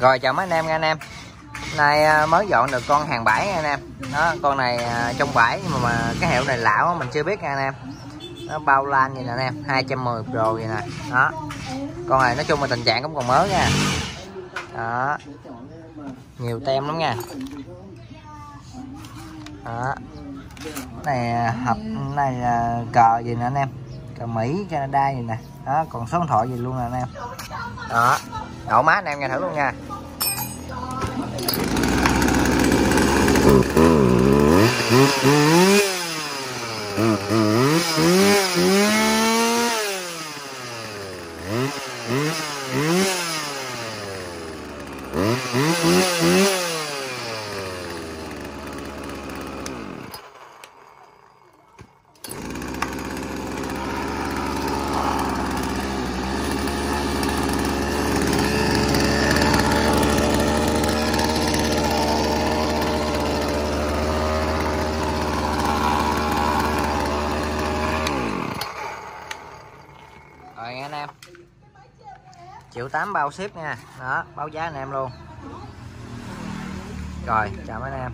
rồi chào mấy anh em nha anh em. Nay à, mới dọn được con hàng bãi nha anh em. Đó con này à, trong bãi nhưng mà, mà cái hiệu này lão mình chưa biết nha anh em. Nó bao lan vậy nè anh em. 210 pro vậy nè. Đó. Con này nói chung là tình trạng cũng còn mới nha. Đó. Nhiều tem lắm nha. Đó. Này à, hộp này là cờ gì nè anh em. Cờ Mỹ Canada gì nè. Đó còn số điện thoại gì luôn nè anh em. Đó đậu má anh em nghe thử luôn nha. Rồi nha anh em. Triệu tám bao ship nha. Đó, báo giá anh em luôn. Rồi, chào mấy anh em.